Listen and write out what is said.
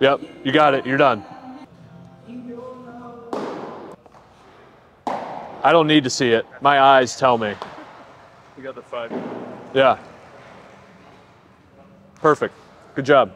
Yep, you got it. You're done. I don't need to see it. My eyes tell me. You got the five. Yeah. Perfect. Good job.